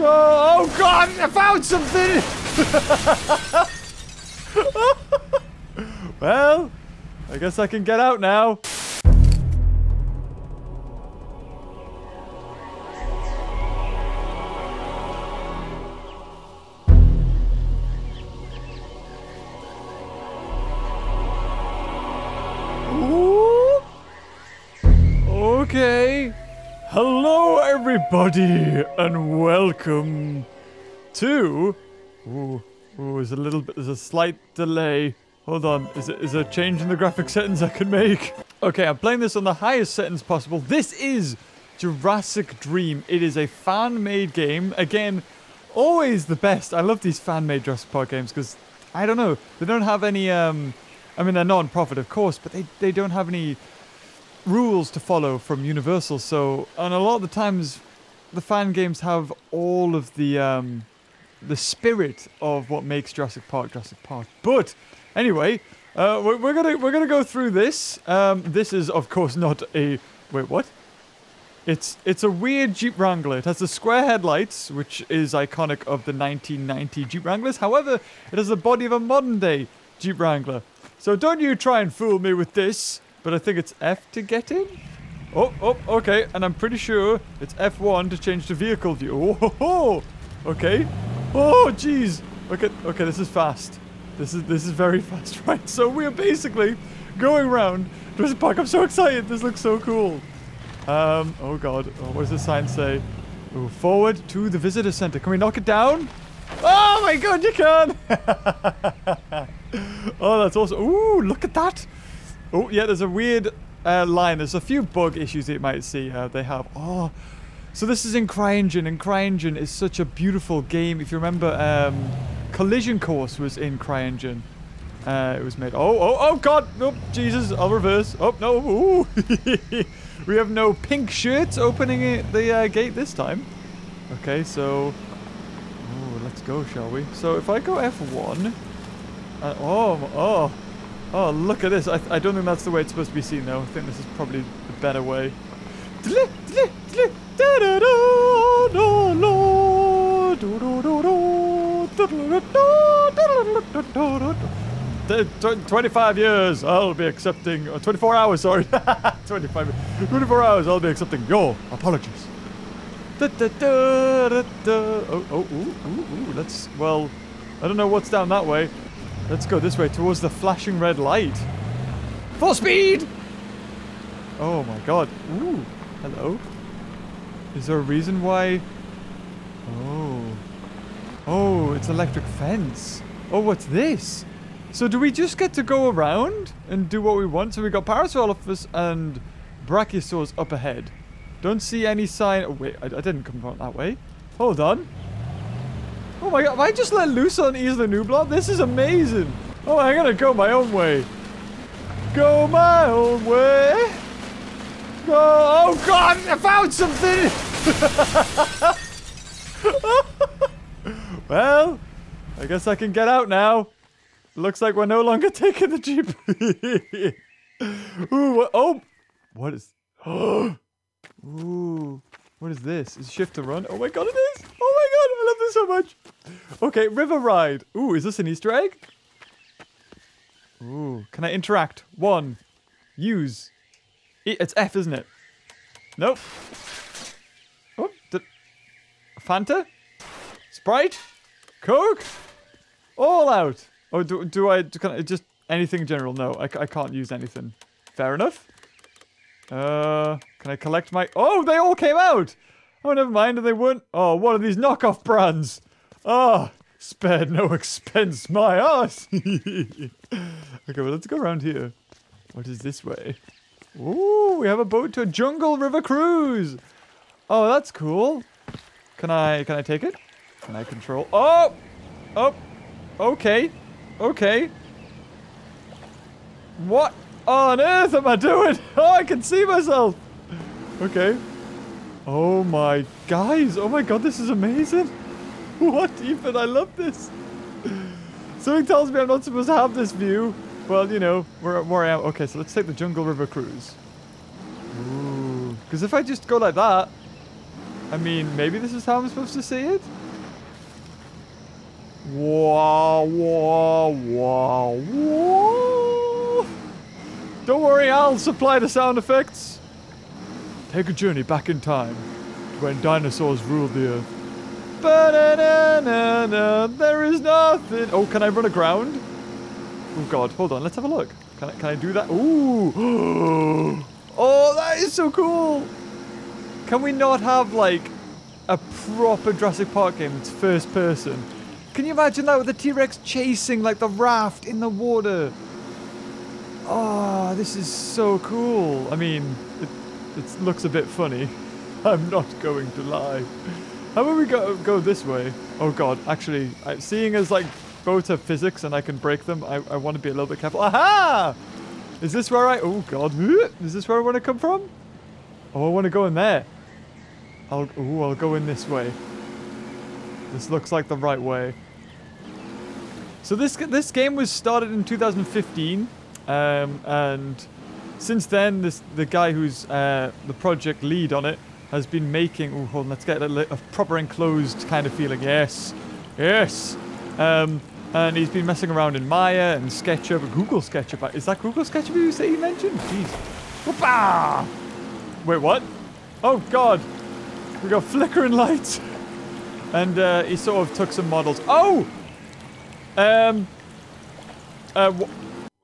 Go! Oh God! I found something. well, I guess I can get out now. Everybody, and welcome to. Ooh, ooh, there's a little bit. There's a slight delay. Hold on. Is it is there a change in the graphic settings I can make? Okay, I'm playing this on the highest settings possible. This is Jurassic Dream. It is a fan-made game. Again, always the best. I love these fan-made Jurassic Park games because I don't know. They don't have any. Um, I mean, they're non-profit, of course, but they they don't have any rules to follow from Universal. So, and a lot of the times, the fan games have all of the um, the spirit of what makes Jurassic Park Jurassic Park. But anyway, uh, we're, we're gonna we're gonna go through this. Um, this is of course not a wait what. It's it's a weird Jeep Wrangler. It has the square headlights, which is iconic of the 1990 Jeep Wranglers. However, it has the body of a modern day Jeep Wrangler. So don't you try and fool me with this. But I think it's F to get in. Oh, oh, okay. And I'm pretty sure it's F1 to change the vehicle view. Oh, okay. Oh, jeez. Okay, okay. This is fast. This is this is very fast, right? So we are basically going around Jurassic Park. I'm so excited. This looks so cool. Um. Oh God. Oh, what does the sign say? Oh, forward to the visitor center. Can we knock it down? Oh my God, you can! oh, that's awesome. Ooh, look at that. Oh, yeah, there's a weird uh, line. There's a few bug issues that you might see uh, they have. Oh, so this is in CryEngine, and CryEngine is such a beautiful game. If you remember, um, Collision Course was in CryEngine. Uh, it was made. Oh, oh, oh, God! Oh, Jesus! I'll reverse. Oh no! We have no pink shirts opening it, the uh, gate this time. Okay, so. Oh, let's go, shall we? So if I go F1. Uh, oh, oh. Oh, look at this. I, I don't think that's the way it's supposed to be seen, though. I think this is probably the better way. 25 years, I'll be accepting... Uh, 24 hours, sorry. 25, 24 hours, I'll be accepting your apologies. Oh, oh, ooh, ooh, ooh. Let's... Well, I don't know what's down that way. Let's go this way towards the flashing red light. Full speed! Oh my god. Ooh. Hello. Is there a reason why? Oh. Oh, it's electric fence. Oh, what's this? So do we just get to go around and do what we want? So we got Parasaurolophus and Brachiosaurus up ahead. Don't see any sign. Oh, wait. I, I didn't come that way. Hold on. Oh my god, have I just let loose on Isla Nublar? This is amazing. Oh, I'm gonna go my own way. Go my own way. Go. Oh god, I found something. well, I guess I can get out now. Looks like we're no longer taking the jeep. Ooh, what, oh, what is? Ooh. What is this? Is shift to run? Oh my god, it is! Oh my god, I love this so much! Okay, river ride. Ooh, is this an Easter egg? Ooh, can I interact? One. Use. It's F, isn't it? Nope. Oh, Fanta? Sprite? Coke? All out. Oh, do, do I, can I, just anything general? No, I, I can't use anything. Fair enough. Uh, can I collect my... Oh, they all came out! Oh, never mind. They weren't... Oh, what are these knockoff brands. Ah, oh, spared no expense, my ass. okay, well, let's go around here. What is this way? Ooh, we have a boat to a jungle river cruise. Oh, that's cool. Can I, can I take it? Can I control? Oh! Oh! Okay. Okay. What? On earth am I doing? Oh, I can see myself. Okay. Oh my, guys. Oh my god, this is amazing. What even? I love this. Something tells me I'm not supposed to have this view. Well, you know, where, where I am. Okay, so let's take the Jungle River Cruise. Ooh. Because if I just go like that... I mean, maybe this is how I'm supposed to see it? Whoa, whoa, whoa, whoa. Don't worry, I'll supply the sound effects. Take a journey back in time to when dinosaurs ruled the earth. Ba-da-na-na-na, there is nothing. Oh, can I run aground? Oh god, hold on, let's have a look. Can I, can I do that? Ooh. Oh, that is so cool. Can we not have like a proper Jurassic Park game that's first person? Can you imagine that with the T-Rex chasing like the raft in the water? Oh, this is so cool. I mean, it, it looks a bit funny. I'm not going to lie. How about we go go this way? Oh god, actually, I, seeing as like both have physics and I can break them, I, I want to be a little bit careful. Aha! Is this where I... Oh, God. Is this where I want to come from? Oh, I want to go in there. I'll... Ooh, I'll go in this way. This looks like the right way. So this this game was started in 2015, um, and since then, this the guy who's uh, the project lead on it has been making. Oh, hold on, let's get a, a, proper enclosed kind of feeling. Yes, yes. Um, and he's been messing around in Maya and SketchUp, Google SketchUp. Is that Google SketchUp you say you mentioned? Jeez. Whoopah! Wait, what? Oh, God. We got flickering lights. And uh, he sort of took some models. Oh! Um. Uh,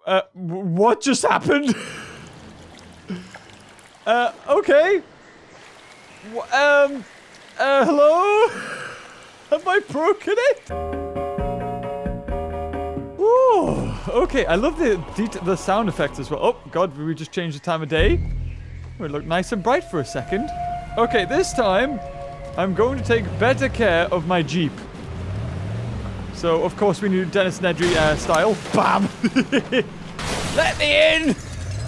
uh what just happened? uh, okay. um. Uh, hello? Have I broken it? okay. I love the the sound effects as well. Oh, God, we just changed the time of day? It looked nice and bright for a second. Okay, this time, I'm going to take better care of my Jeep. So, of course, we need Dennis Nedry uh, style. Bam! Let me in!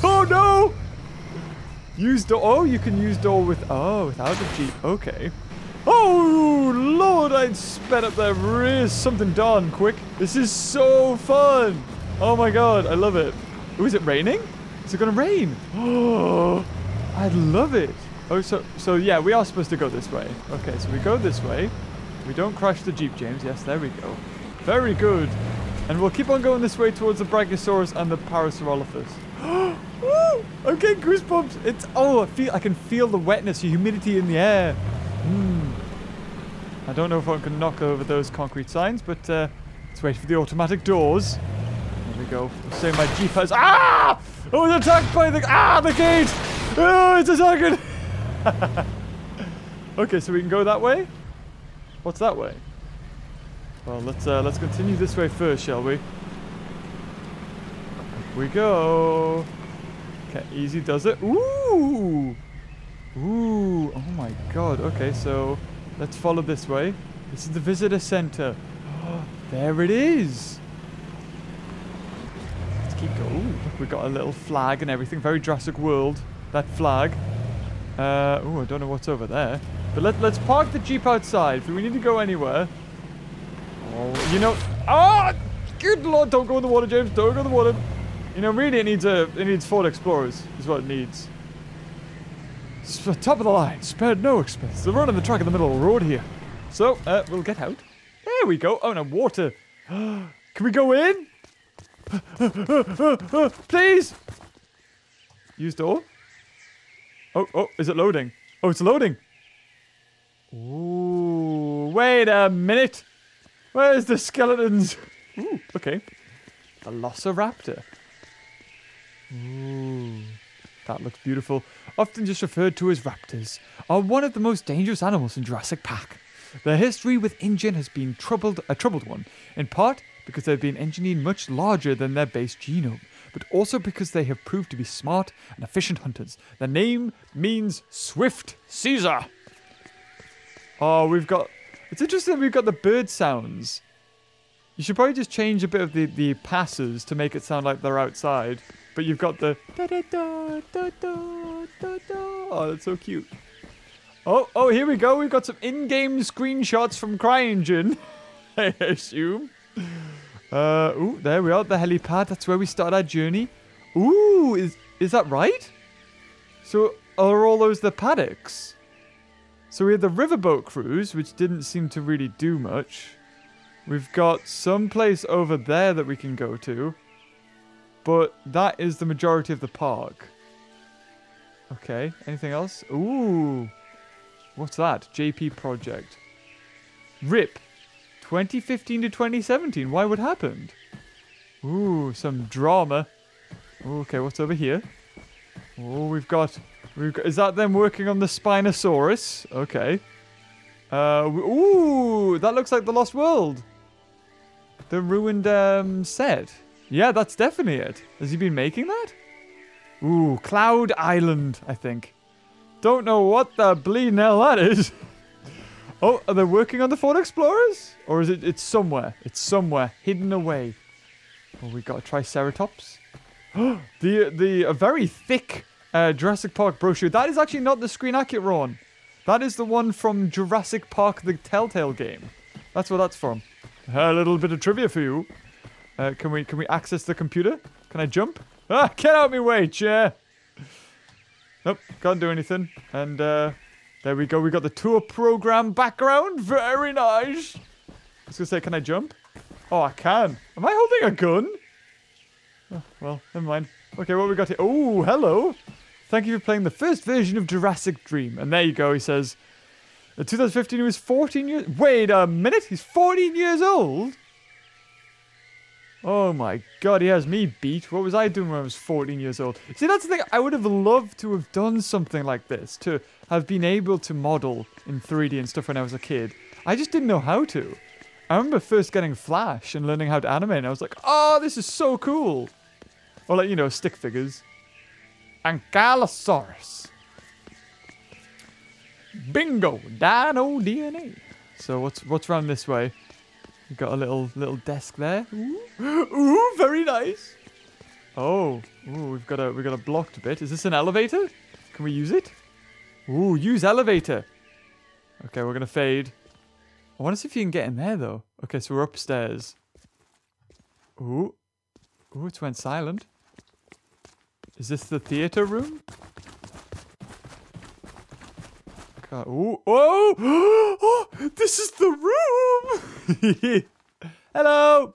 Oh, no! Use door. Oh, you can use door with... Oh, without a Jeep. Okay. Oh, Lord, I'd sped up there. Is something done quick. This is so fun. Oh my god, I love it. Oh, is it raining? Is it gonna rain? Oh, I'd love it. Oh, so, so yeah, we are supposed to go this way. Okay, so we go this way. We don't crash the Jeep, James. Yes, there we go. Very good. And we'll keep on going this way towards the Brachiosaurus and the Parasaurolophus. okay, goosebumps. It's, oh, I feel, I can feel the wetness, the humidity in the air. Mm. I don't know if I can knock over those concrete signs, but uh, let's wait for the automatic doors There we go. So my Jeep has. Ah! I was attacked by the. Ah! The gate! Oh, it's attacking! okay, so we can go that way? What's that way? Well, let's uh, let's continue this way first, shall we? we go. Okay, easy does it. Ooh! Ooh! Oh my god. Okay, so let's follow this way. This is the visitor center. there it is Let's keep going. Look, we've got a little flag and everything. Very Jurassic World, that flag. Uh, oh, I don't know what's over there. But let, let's park the Jeep outside. If we need to go anywhere. Oh, you know... Ah! Oh, good lord, don't go in the water, James. Don't go in the water. You know, really, it needs a it needs Ford Explorers, is what it needs. top of the line, spared no expense. They're running the truck in the middle of the road here. So, uh, we'll get out. There we go. Oh, no, water. Can we go in? Please! Use door. Oh, oh, is it loading? Oh, it's loading. Ooh, wait a minute. Where's the skeletons? Ooh, okay. Velociraptor. Ooh, that looks beautiful. Often just referred to as raptors, are one of the most dangerous animals in Jurassic Park. Their history with InGen has been troubled, a troubled one, in part because they've been engineered much larger than their base genome, but also because they have proved to be smart and efficient hunters. Their name means Swift Seizer. Oh, we've got... It's interesting we've got the bird sounds. You should probably just change a bit of the, the passes to make it sound like they're outside. But you've got the... Oh, that's so cute. Oh, oh, here we go. We've got some in-game screenshots from CryEngine, I assume. Uh, ooh, there we are, the helipad. That's where we start our journey. Ooh, is is that right? So are all those the paddocks? So we had the riverboat cruise, which didn't seem to really do much. We've got some place over there that we can go to. But that is the majority of the park. Okay, anything else? Ooh. What's that? JP Project. RIP. 2015 to 2017. Why what happened? Ooh, some drama. Okay, what's over here? Oh, we've got, got... Is that them working on the Spinosaurus? Okay. Uh, ooh, that looks like the Lost World. The ruined um, set. Yeah, that's definitely it. Has he been making that? Ooh, Cloud Island, I think. Don't know what the bleeding hell that is. oh, are they working on the Ford Explorers? Or is it, it's somewhere. It's somewhere, hidden away. Oh, we got a Triceratops. the, the, a very thick uh, Jurassic Park brochure. That is actually not the screen accurate. That is the one from Jurassic Park, the Telltale game. That's where that's from. A little bit of trivia for you. Uh, can we can we access the computer? Can I jump? Ah, get out of my way, chair. Nope, can't do anything. And uh, there we go. We got the tour program background. Very nice. I was gonna say, can I jump? Oh, I can. Am I holding a gun? Oh, well, never mind. Okay, what we got here? Oh, hello. Thank you for playing the first version of Jurassic Dream. And there you go. He says, in 2015, he was 14 years... Wait a minute. He's 14 years old? Oh my god, he has me beat. What was I doing when I was 14 years old? See, that's the thing. I would have loved to have done something like this. To have been able to model in 3D and stuff when I was a kid. I just didn't know how to. I remember first getting Flash and learning how to animate. And I was like, oh, this is so cool. Or like, you know, stick figures. Ankylosaurus. Bingo! Dino DNA. So what's what's around this way? We've got a little little desk there. Ooh, Ooh very nice. Oh, Ooh, we've got a we've got a blocked bit. Is this an elevator? Can we use it? Ooh, use elevator. Okay, we're gonna fade. I want to see if you can get in there though. Okay, so we're upstairs. Ooh, ooh, it's went silent. Is this the theater room? Oh, oh, this is the room. Hello.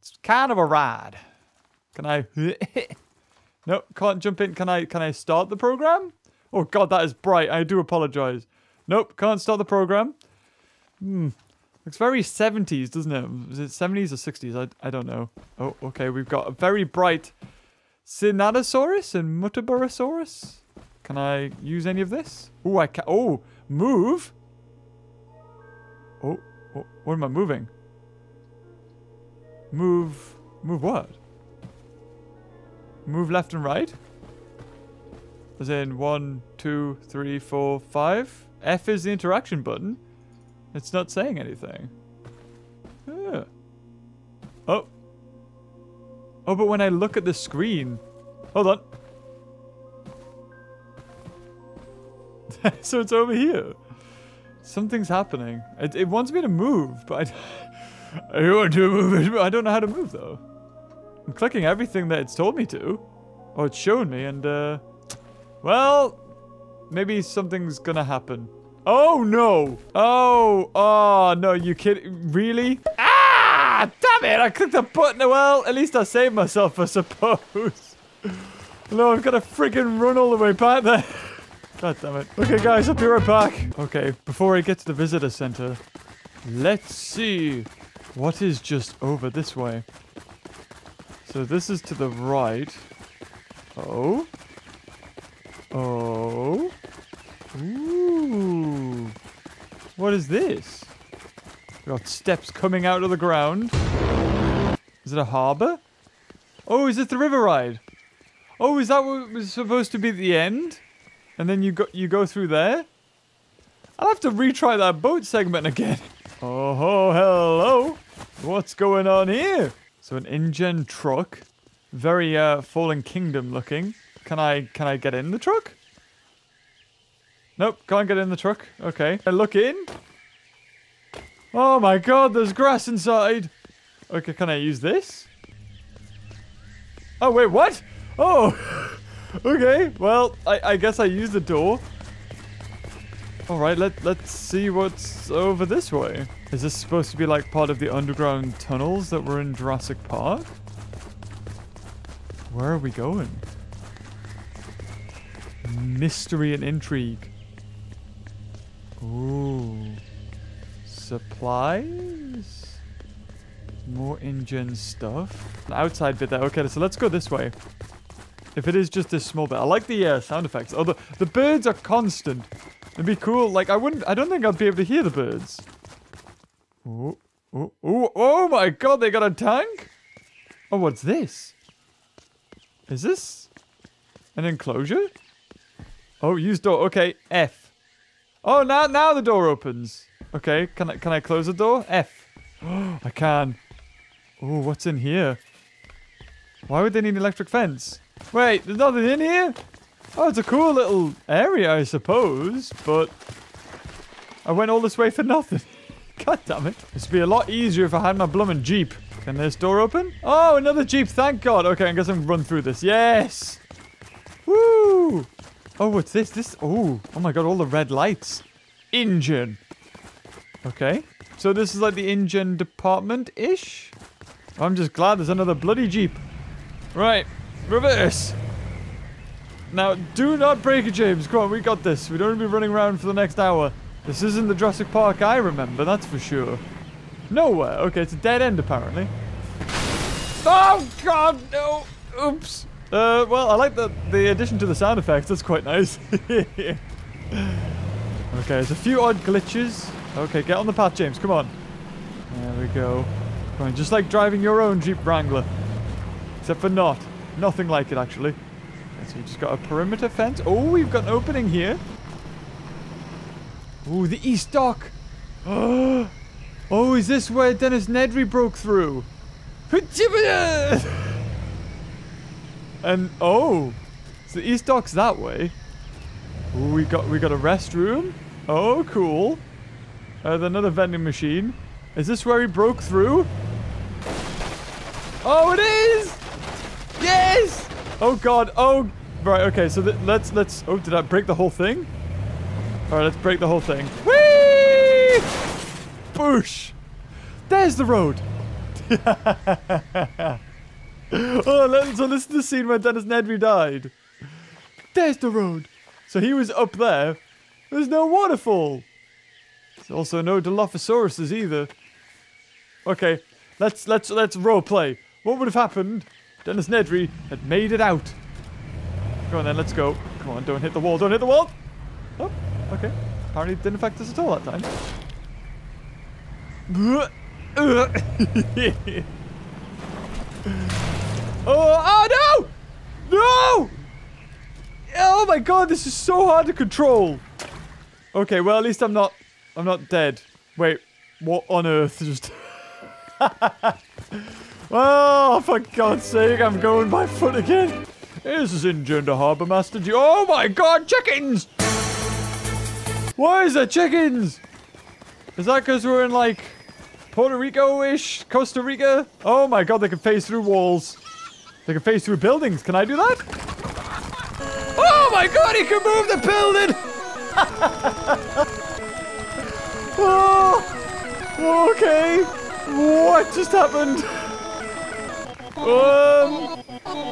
It's kind of a ride. Can I? no, can't jump in. Can I? Can I start the program? Oh God, that is bright. I do apologize. Nope, can't start the program. Hmm. Looks very 70s, doesn't it? Is it 70s or 60s? I, I don't know. Oh, okay. We've got a very bright Synatosaurus and Muttaburrasaurus. Can I use any of this? Oh, I can. Oh, move. Oh, oh, what am I moving? Move. Move what? Move left and right? As in one, two, three, four, five. F is the interaction button. It's not saying anything. Yeah. Oh. Oh, but when I look at the screen... Hold on. so it's over here. Something's happening. It, it wants me to move, but I, I want to move it. I don't know how to move, though. I'm clicking everything that it's told me to. Or it's shown me, and, uh... Well, maybe something's gonna happen. Oh, no! Oh, oh, no, you kidding? Really? Ah! Ah, damn it! I clicked the button. Well, at least I saved myself, I suppose. no, I've got to friggin' run all the way back there. God damn it. Okay, guys, I'll be right back. Okay, before I get to the visitor center, let's see what is just over this way. So this is to the right. Oh. Oh. Ooh. What is this? Got steps coming out of the ground. Is it a harbor? Oh, is it the river ride? Oh, is that what was supposed to be the end? And then you go you go through there? I'll have to retry that boat segment again. Oh, ho, hello. What's going on here? So an InGen truck. Very uh, Fallen Kingdom looking. Can I can I get in the truck? Nope, can't get in the truck. Okay. I look in. Oh my god, there's grass inside. Okay, can I use this? Oh, wait, what? Oh, okay. Well, I, I guess I use the door. All right, let, let's see what's over this way. Is this supposed to be like part of the underground tunnels that were in Jurassic Park? Where are we going? Mystery and intrigue. Ooh. Supplies? More InGen stuff. Outside bit there. Okay, so let's go this way. If it is just this small bit. I like the uh, sound effects. Oh, the, the birds are constant. It'd be cool. Like, I wouldn't... I don't think I'd be able to hear the birds. Oh, oh, oh, oh my god, they got a tank? Oh, what's this? Is this an enclosure? Oh, use door. Okay, F. Oh, now now the door opens. Okay, can I can I close the door? F. I can. Oh, what's in here? Why would they need an electric fence? Wait, there's nothing in here? Oh, it's a cool little area, I suppose, but I went all this way for nothing. God damn it. This would be a lot easier if I had my bloomin' Jeep. Can this door open? Oh, another Jeep, thank God. Okay, I guess I can run through this. Yes! Woo! Oh, what's this? This, oh, oh my God, all the red lights. InGen. Okay. So this is like the engine department-ish? I'm just glad there's another bloody Jeep. Right, reverse. Now, do not break it, James. Come on, we got this. We don't want to be running around for the next hour. This isn't the Jurassic Park I remember, that's for sure. Nowhere. Okay, it's a dead end, apparently. Oh, God, no. Oops. Uh, well, I like the, the addition to the sound effects. That's quite nice. okay, there's a few odd glitches. Okay, get on the path, James. Come on. There we go. Come on, just like driving your own Jeep Wrangler. Except for not. Nothing like it, actually. So you just got a perimeter fence. Oh, we've got an opening here. Oh, the east dock. Oh, is this where Dennis Nedry broke through? And oh, so the east dock's that way. Ooh, we got we got a restroom. Oh, cool. Uh, another vending machine. Is this where he broke through? Oh, it is! Yes! Oh God! Oh, right. Okay, so let's let's. Oh, did I break the whole thing? All right, let's break the whole thing. Whee! Boosh! There's the road. oh, so this is the scene where Dennis Nedry died. There's the road. So he was up there. There's no waterfall. Also no Dilophosauruses either. Okay, let's let's let's role play. What would have happened? Dennis Nedry had made it out. Go on then, let's go. Come on, don't hit the wall, don't hit the wall. Oh, okay. Apparently it didn't affect us at all that time. oh, oh no! No! Oh my god, this is so hard to control. Okay, well at least I'm not I'm not dead. Wait, what on earth just Oh, for God's sake, I'm going by foot again. This is Engine to Harbour Master. Oh my god, chickens! Why is there chickens? Is that because we're in like Puerto Rico-ish? Costa Rica? Oh my god, they can phase through walls. They can phase through buildings. Can I do that? Oh my god, he can move the building! oh, okay. What just happened? Um,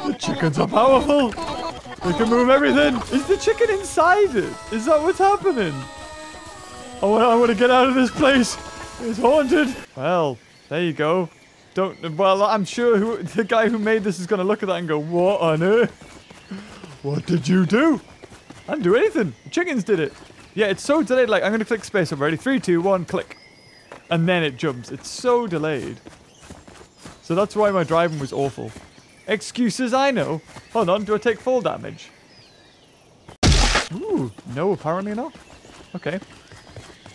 the chickens are powerful. They can move everything. Is the chicken inside it? Is that what's happening? Oh, I want to get out of this place. It's haunted. Well, there you go. Don't. Well, I'm sure who, the guy who made this is going to look at that and go, "What on earth? What did you do?" I didn't do anything. The chickens did it. Yeah, it's so delayed. Like, I'm going to click space. I'm ready. Three, two, one, click. And then it jumps. It's so delayed. So that's why my driving was awful. Excuses, I know. Hold on, do I take fall damage? Ooh, no, apparently not. Okay.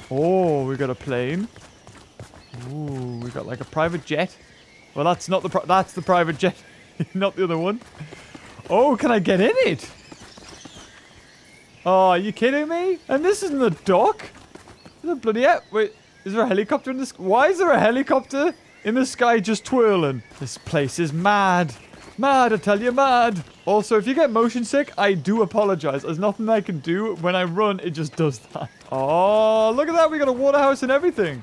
Oh, we got a plane. Ooh, we got like a private jet. Well, that's not the that's the private jet, not the other one. Oh, can I get in it? Oh, are you kidding me? And this isn't the dock? Is a bloody... Wait, is there a helicopter in this? Why is there a helicopter in the sky just twirling. This place is mad. Mad, I tell you, mad. Also, if you get motion sick, I do apologize. There's nothing I can do. When I run, it just does that. Oh, look at that. We got a water house and everything.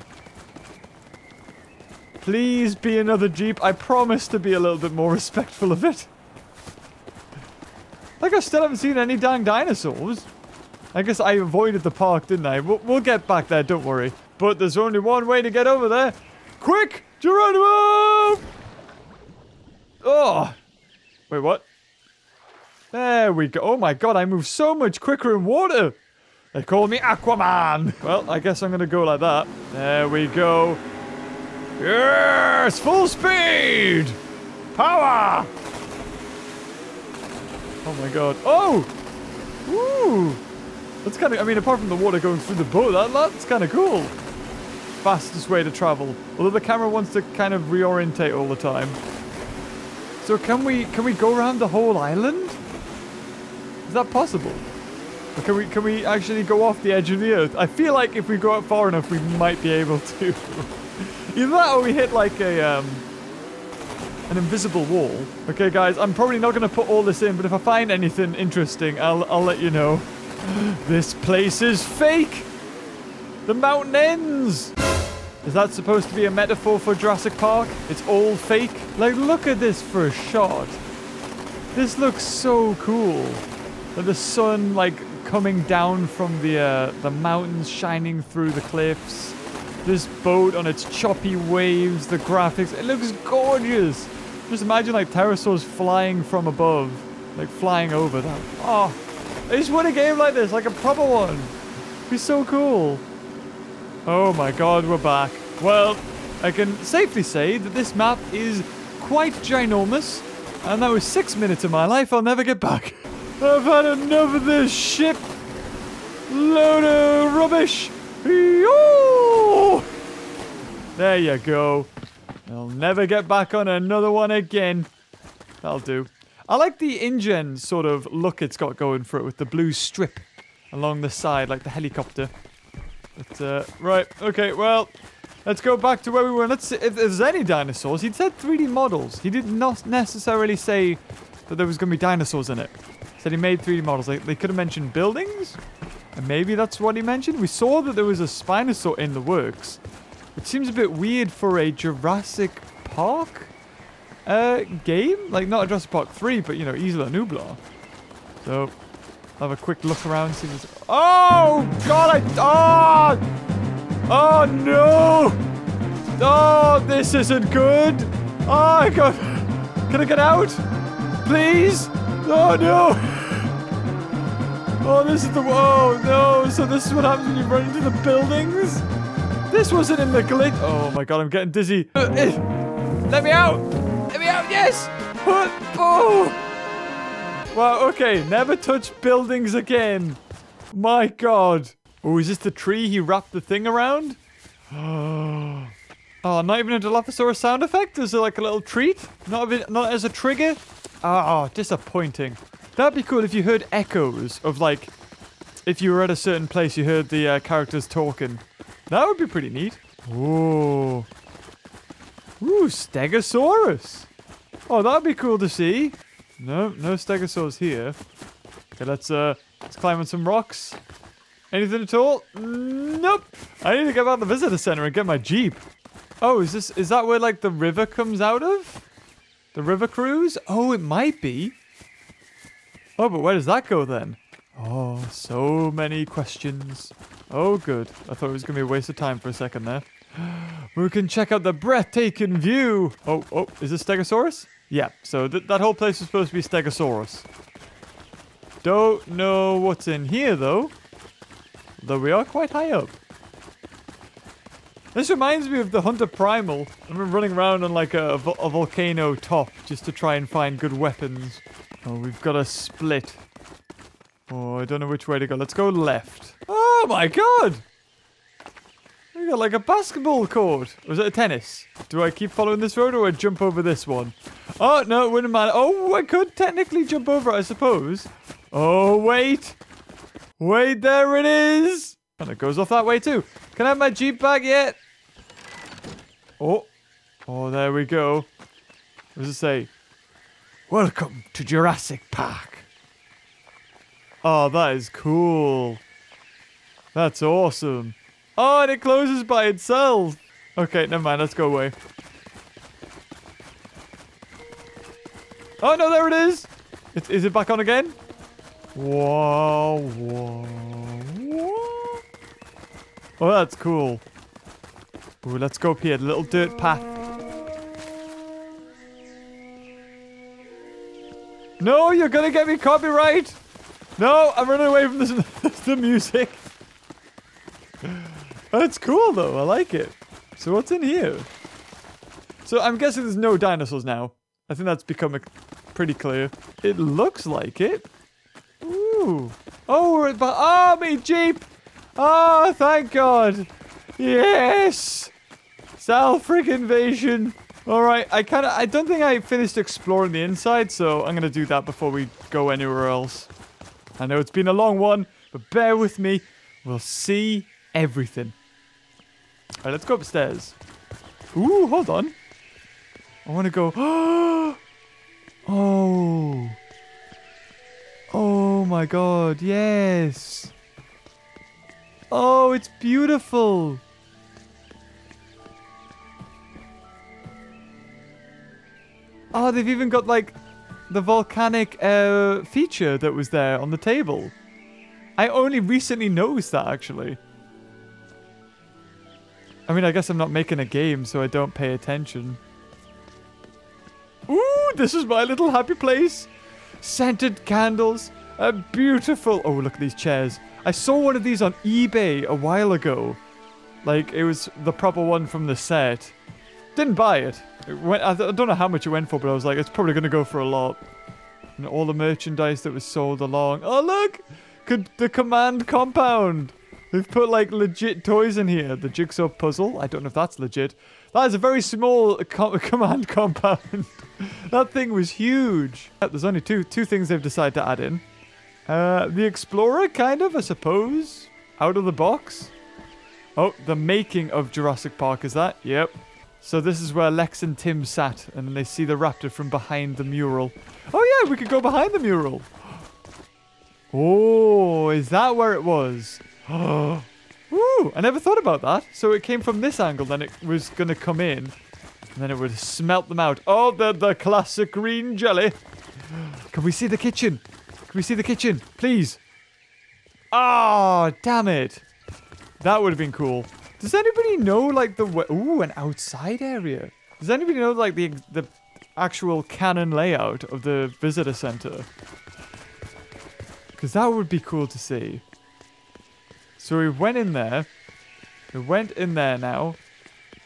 Please be another Jeep. I promise to be a little bit more respectful of it. Like, I still haven't seen any dang dinosaurs. I guess I avoided the park, didn't I? We'll, we'll get back there, don't worry. But there's only one way to get over there. Quick, Geronimo! Oh. Wait, what? There we go. Oh my god, I move so much quicker in water. They call me Aquaman. Well, I guess I'm to go like that. There we go. Yes! Full speed! Power! Oh my god. Oh! Woo! That's kind of, I mean, apart from the water going through the boat, that, that's kind of cool. Fastest way to travel. Although the camera wants to kind of reorientate all the time. So can we, can we go around the whole island? Is that possible? Or can we, can we actually go off the edge of the earth? I feel like if we go out far enough, we might be able to. Either that or we hit like a, um, an invisible wall. Okay, guys, I'm probably not going to put all this in, but if I find anything interesting, I'll, I'll let you know. This place is fake! The mountain ends! Is that supposed to be a metaphor for Jurassic Park? It's all fake? Like, look at this for a shot. This looks so cool. Like the sun, like, coming down from the, uh, the mountains, shining through the cliffs. This boat on its choppy waves, the graphics. It looks gorgeous. Just imagine, like, pterosaurs flying from above. Like, flying over that. Oh, I just want a game like this, like a proper one. It'd be so cool. Oh my god, we're back. Well, I can safely say that this map is quite ginormous, and that was six minutes of my life I'll never get back. I've had enough of this shit. Load of rubbish. There you go. I'll never get back on another one again. That'll do. I like the InGen sort of look it's got going for it with the blue strip along the side, like the helicopter. But, uh, right, okay, well, let's go back to where we were. Let's see if there's any dinosaurs. He said 3D models. He did not necessarily say that there was going to be dinosaurs in it. He said he made 3D models. Like, they could have mentioned buildings, and maybe that's what he mentioned. We saw that there was a Spinosaur in the works, which seems a bit weird for a Jurassic Park uh, game. Like, not a Jurassic Park 3, but, you know, Isla Nublar. So, I'll have a quick look around, see this. Oh, God, I... Oh! Oh, no! Oh, this isn't good! Oh, I got... Can I get out? Please? Oh, no! Oh, this is the... Oh, no! So this is what happens when you run into the buildings? This wasn't in the glitch... Oh, my God, I'm getting dizzy. Uh, eh. Let me out! Let me out, yes! Oh! Well, okay, never touch buildings again. My god. Oh, is this the tree he wrapped the thing around? Oh, not even a Dilophosaurus sound effect? Is it like a little treat? Not, even, not as a trigger? Oh, disappointing. That'd be cool if you heard echoes of like, if you were at a certain place, you heard the uh, characters talking. That would be pretty neat. Ooh. Ooh, Stegosaurus. Oh, that'd be cool to see. No, no Stegosaurs here. Okay, let's uh, let's climb on some rocks. Anything at all? Nope. I need to get out the visitor center and get my jeep. Oh, is this is that where like the river comes out of? The river cruise? Oh, it might be. Oh, but where does that go then? Oh, so many questions. Oh, good. I thought it was gonna be a waste of time for a second there. We can check out the breathtaking view. Oh, oh, is this Stegosaurus? Yeah, so th that whole place is supposed to be Stegosaurus. Don't know what's in here, though. Though we are quite high up. This reminds me of the Hunter Primal. I'm running around on like a, a volcano top just to try and find good weapons. Oh, we've got a split. Oh, I don't know which way to go. Let's go left. Oh Oh my god! We got like a basketball court. Is it a tennis? Do I keep following this road or I jump over this one? Oh, no, it wouldn't matter. Oh, I could technically jump over I suppose. Oh, wait. Wait, there it is. And it goes off that way too. Can I have my Jeep back yet? Oh. Oh, there we go. What does it say? Welcome to Jurassic Park. Oh, that is cool. That's awesome. Oh, and it closes by itself. Okay, never mind. Let's go away. Oh, no, there it is. It, is it back on again? Whoa, whoa, whoa. Oh, that's cool. Ooh, let's go up here. The little dirt path. No, you're gonna get me copyright. No, I'm running away from this, the music. That's cool though. I like it. So what's in here? So I'm guessing there's no dinosaurs now. I think that's become pretty clear. It looks like it. Ooh. Oh, we're at Oh, me Jeep. Oh, thank God. Yes. South freak invasion. All right, I kind of, I don't think I finished exploring the inside, so I'm going to do that before we go anywhere else. I know it's been a long one, but bear with me. We'll see everything. All right, let's go upstairs. Ooh, hold on. I want to go. oh. Oh my god, yes. Oh, it's beautiful. Oh, they've even got like the volcanic uh, feature that was there on the table. I only recently noticed that actually. I mean, I guess I'm not making a game, so I don't pay attention. Ooh, this is my little happy place. Scented candles. A beautiful... Oh, look at these chairs. I saw one of these on eBay a while ago. Like, it was the proper one from the set. Didn't buy it. it went, I, I don't know how much it went for, but I was like, it's probably going to go for a lot. And all the merchandise that was sold along. Oh, look! Could the command compound. They've put like legit toys in here. The jigsaw puzzle. I don't know if that's legit. That is a very small co command compound. that thing was huge. There's only two two things they've decided to add in. Uh, the explorer, kind of, I suppose. Out of the box. Oh, the making of Jurassic Park is that? Yep. So this is where Lex and Tim sat, and they see the raptor from behind the mural. Oh yeah, we could go behind the mural. Oh, is that where it was? Oh, Ooh, I never thought about that. So it came from this angle, then it was going to come in. And then it would smelt them out. Oh, the, the classic green jelly. Can we see the kitchen? Can we see the kitchen? Please. Oh, damn it. That would have been cool. Does anybody know, like, the... Ooh, an outside area. Does anybody know, like, the, the actual canon layout of the visitor center? Because that would be cool to see. So we went in there. We went in there now.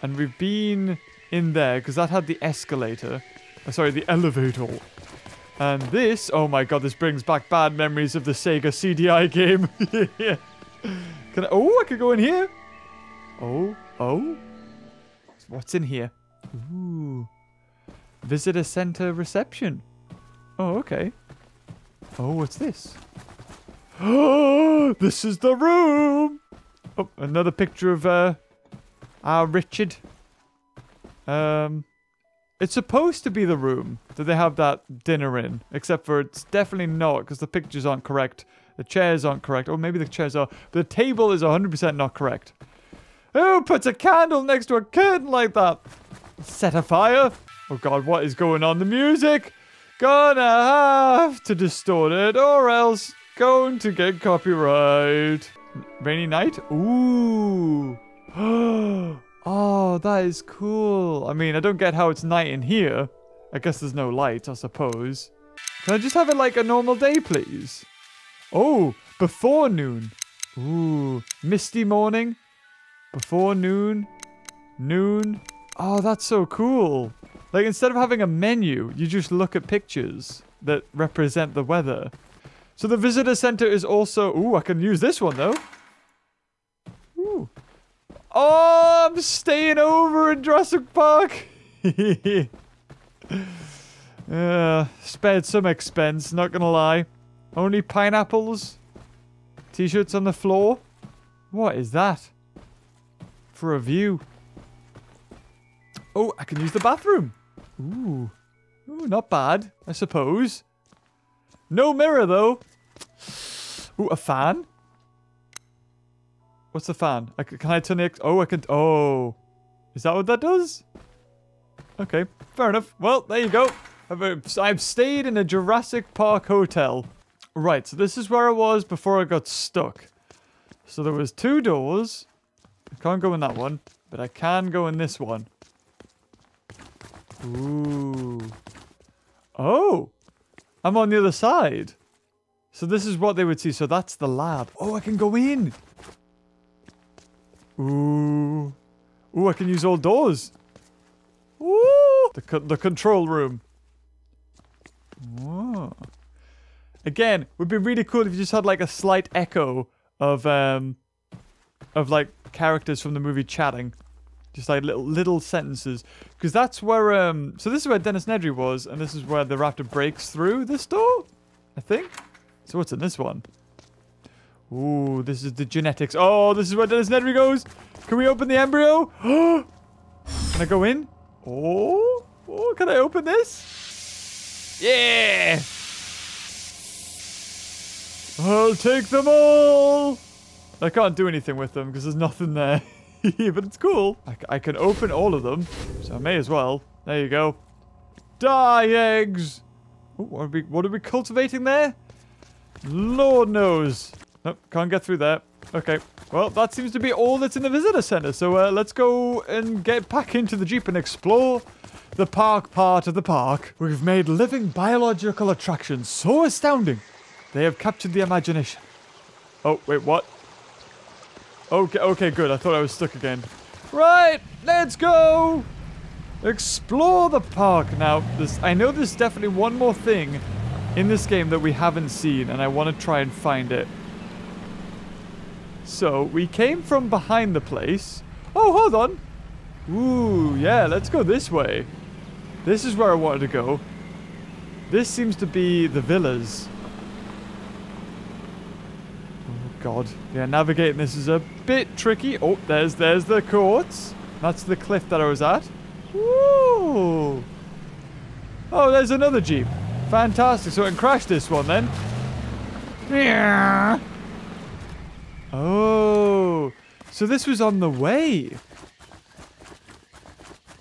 And we've been in there because that had the escalator. Oh, sorry, the elevator. And this, oh my god, this brings back bad memories of the Sega CDI game. Can I, oh, I could go in here. Oh, oh. What's in here? Ooh. Visitor center reception. Oh, okay. Oh, what's this? Oh, this is the room. Oh, another picture of uh, our Richard. Um, it's supposed to be the room that they have that dinner in, except for it's definitely not because the pictures aren't correct. The chairs aren't correct. Or maybe the chairs are. The table is 100% not correct. Who puts a candle next to a curtain like that? Set a fire? Oh god, what is going on? The music? Gonna have to distort it or else going to get copyright. Rainy night? Ooh. oh, that is cool. I mean, I don't get how it's night in here. I guess there's no light, I suppose. Can I just have it like a normal day, please? Oh, before noon. Ooh, misty morning. Before noon. Noon. Oh, that's so cool. Like, instead of having a menu, you just look at pictures that represent the weather. So the visitor center is also... Ooh, I can use this one, though. Ooh. Oh, I'm staying over in Jurassic Park. uh, spared some expense, not gonna lie. Only pineapples. T-shirts on the floor. What is that? For a view. Oh, I can use the bathroom. Ooh. Ooh, not bad, I suppose. No mirror, though. Ooh, a fan? What's the fan? I, can I turn the... Oh, I can... Oh. Is that what that does? Okay, fair enough. Well, there you go. I've, uh, I've stayed in a Jurassic Park hotel. Right, so this is where I was before I got stuck. So there was two doors. I can't go in that one, but I can go in this one. Ooh. Oh! I'm on the other side. So this is what they would see. So that's the lab. Oh, I can go in. Ooh. Ooh, I can use all doors. Ooh. The, co the control room. Whoa. Again, would be really cool if you just had like a slight echo of um of like characters from the movie chatting. Just like little little sentences. Because that's where um so this is where Dennis Nedry was, and this is where the raptor breaks through this door, I think. So what's in this one? Ooh, this is the genetics. Oh, this is where Dennis Nedry goes. Can we open the embryo? can I go in? Oh, oh, can I open this? Yeah. I'll take them all. I can't do anything with them because there's nothing there. but it's cool. I, I can open all of them, so I may as well. There you go. Die, eggs. Ooh, what, are we, what are we cultivating there? Lord knows. Nope, can't get through there. Okay, well, that seems to be all that's in the visitor center. So uh, let's go and get back into the Jeep and explore the park part of the park. We've made living biological attractions so astounding, they have captured the imagination. Oh, wait, what? Okay, okay, good. I thought I was stuck again. Right, let's go! Explore the park. Now, this, I know there's definitely one more thing in this game that we haven't seen, and I want to try and find it. So, we came from behind the place. Oh, hold on. Ooh, yeah, let's go this way. This is where I wanted to go. This seems to be the villas. Oh, God. Yeah, navigating this is a bit tricky. Oh, there's there's the courts. That's the cliff that I was at. Ooh. Oh, there's another Jeep. Fantastic. So I can crash this one then. Yeah. Oh, so this was on the way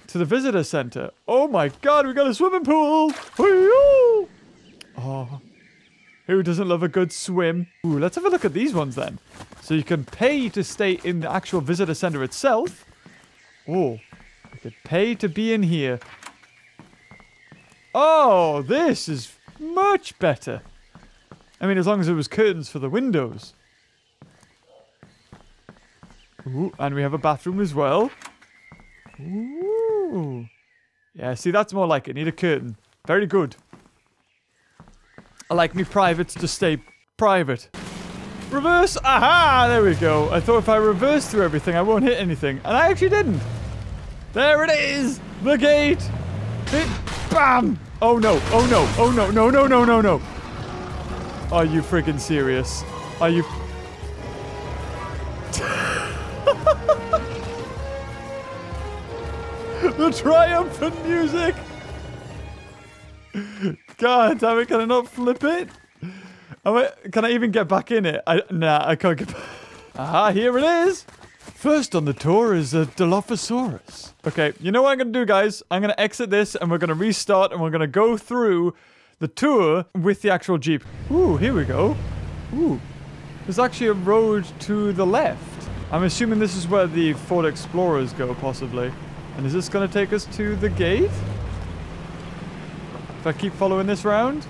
to the visitor center. Oh my god, we got a swimming pool! Oh, who doesn't love a good swim? Ooh, let's have a look at these ones then. So you can pay to stay in the actual visitor center itself. Oh, you could pay to be in here. Oh, this is much better. I mean, as long as it was curtains for the windows. Ooh, and we have a bathroom as well. Ooh. Yeah, see, that's more like it. Need a curtain. Very good. I like me privates to stay private. Reverse! Aha! There we go. I thought if I reverse through everything, I won't hit anything. And I actually didn't. There it is! The gate! It, bam! Oh no, oh no, oh no, no, no, no, no, no. Are you freaking serious? Are you the triumphant music! God damn it, can I not flip it? Can I even get back in it? I, nah, I can't get back. Aha, here it is! First on the tour is a Dilophosaurus. Okay, you know what I'm gonna do, guys? I'm gonna exit this and we're gonna restart and we're gonna go through the tour with the actual Jeep. Ooh, here we go. Ooh. There's actually a road to the left. I'm assuming this is where the Ford Explorers go, possibly. And is this going to take us to the gate? If I keep following this round?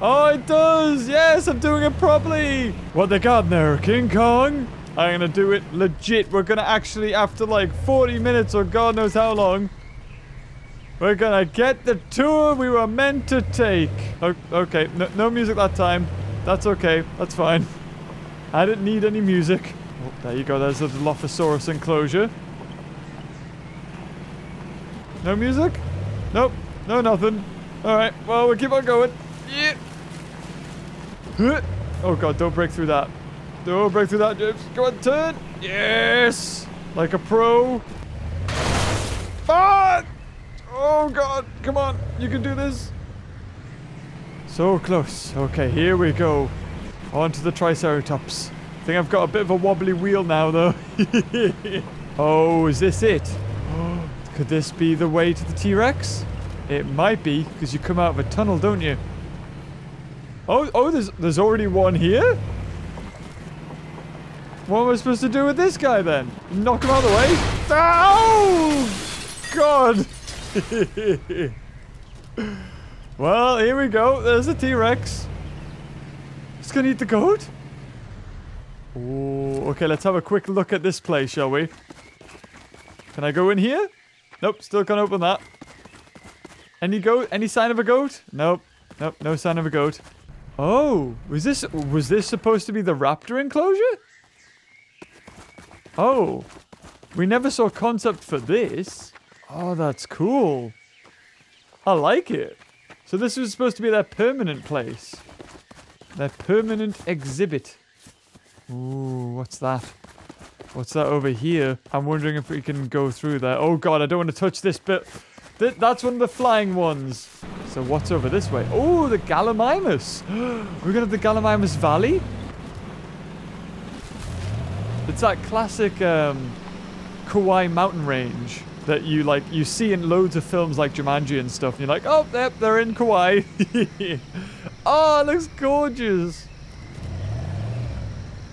Oh, it does! Yes, I'm doing it properly! What they got there, King Kong? I'm gonna do it legit. We're gonna actually, after like 40 minutes or God knows how long, we're gonna get the tour we were meant to take. okay, no, no music that time. That's okay. That's fine. I didn't need any music. Oh, there you go. There's the Dilophosaurus enclosure. No music? Nope. No nothing. Alright, well, we'll keep on going. Yeah. Oh god, don't break through that. Don't break through that, James. Go on, turn. Yes! Like a pro. Ah! Oh god, come on, you can do this. So close. Okay, here we go. On to the Triceratops. I think I've got a bit of a wobbly wheel now, though. oh, is this it? Could this be the way to the T-Rex? It might be, because you come out of a tunnel, don't you? Oh, oh, there's, there's already one here? What am I supposed to do with this guy, then? Knock him out of the way? Oh! God! well, here we go. There's a T-Rex. It's gonna eat the goat? Okay, let's have a quick look at this place, shall we? Can I go in here? Nope, still can't open that. Any goat? Any sign of a goat? Nope. Nope, no sign of a goat. Oh, was this was this supposed to be the raptor enclosure? Oh, we never saw concept for this. Oh, that's cool. I like it. So this was supposed to be their permanent place. Their permanent exhibit. Ooh, what's that? What's that over here? I'm wondering if we can go through there. Oh god, I don't want to touch this bit. Th that's one of the flying ones. So what's over this way? Oh, the Gallimimus. We're going to the Gallimimus Valley? It's that classic um, Kauai mountain range that you like you see in loads of films like Jumanji and stuff. And you're like, oh, yep, they're in Kauai. oh, it looks gorgeous.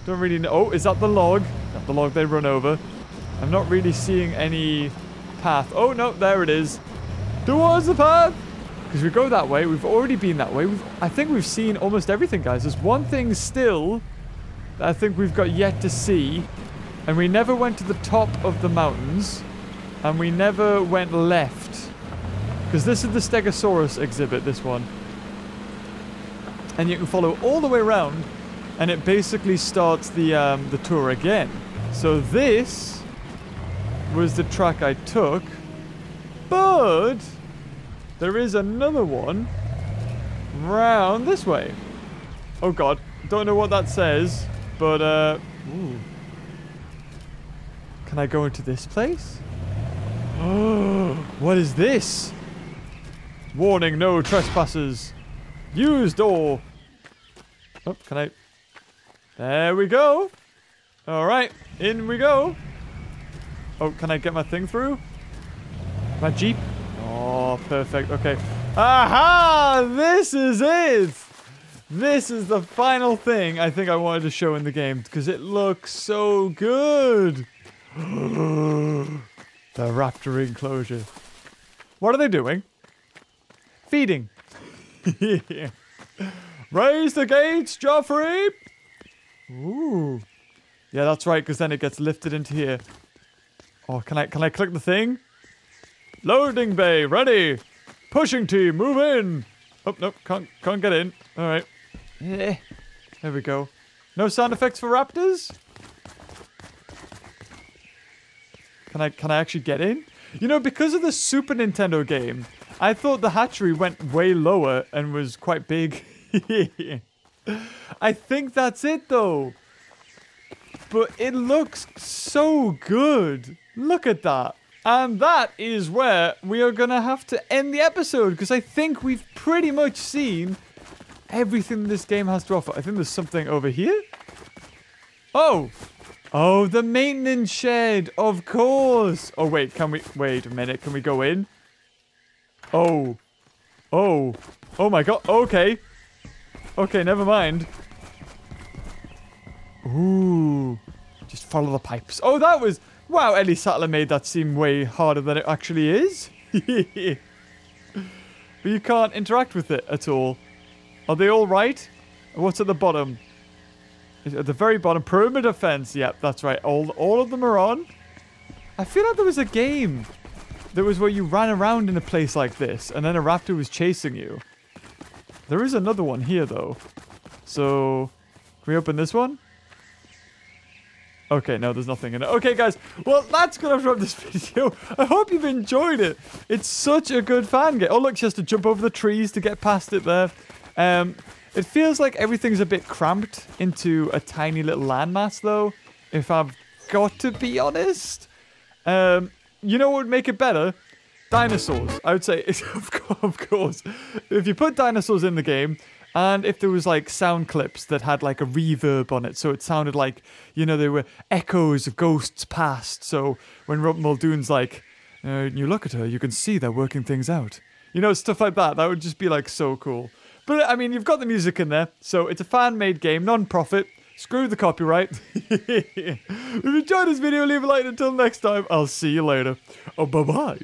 Don't really know. Oh, is that the log? The log they run over. I'm not really seeing any path. Oh, no, there it is. Towards the path. Because we go that way. We've already been that way. We've, I think we've seen almost everything, guys. There's one thing still that I think we've got yet to see. And we never went to the top of the mountains. And we never went left. Because this is the Stegosaurus exhibit, this one. And you can follow all the way around. And it basically starts the, um, the tour again. So this was the track I took. But there is another one round this way. Oh god, don't know what that says, but uh ooh. Can I go into this place? Oh, what is this? Warning, no trespassers. Use door. Oh, can I? There we go. All right, in we go. Oh, can I get my thing through? My jeep? Oh, perfect. Okay. Aha! This is it! This is the final thing I think I wanted to show in the game because it looks so good. the raptor enclosure. What are they doing? Feeding. yeah. Raise the gates, Jophery! Ooh. Yeah, that's right, because then it gets lifted into here. Oh, can I can I click the thing? Loading bay, ready. Pushing team, move in. Oh, nope, can't, can't get in. All right. Eh, there we go. No sound effects for raptors? Can I, can I actually get in? You know, because of the Super Nintendo game, I thought the hatchery went way lower and was quite big. I think that's it, though. But it looks so good. Look at that. And that is where we are going to have to end the episode because I think we've pretty much seen everything this game has to offer. I think there's something over here. Oh. Oh, the maintenance shed. Of course. Oh, wait. Can we... Wait a minute. Can we go in? Oh. Oh. Oh, my God. Okay. Okay, never mind. Ooh. Just follow the pipes. Oh, that was... Wow, Ellie Sattler made that seem way harder than it actually is. but you can't interact with it at all. Are they all right? What's at the bottom? At the very bottom, perimeter fence. Yep, that's right. All, all of them are on. I feel like there was a game that was where you ran around in a place like this and then a raptor was chasing you. There is another one here, though. So, can we open this one? Okay, no, there's nothing in it. Okay, guys. Well, that's going to wrap this video. I hope you've enjoyed it. It's such a good fan game. Oh, look, she has to jump over the trees to get past it there. Um, it feels like everything's a bit cramped into a tiny little landmass, though, if I've got to be honest. Um, you know what would make it better? dinosaurs. I would say, of course, if you put dinosaurs in the game, and if there was like sound clips that had like a reverb on it, so it sounded like, you know, there were echoes of ghosts past. So when Rob Muldoon's like, uh, you look at her, you can see they're working things out. You know, stuff like that. That would just be like so cool. But I mean, you've got the music in there, so it's a fan made game, non profit. Screw the copyright. if you enjoyed this video, leave a like. Until next time, I'll see you later. Oh, bye bye.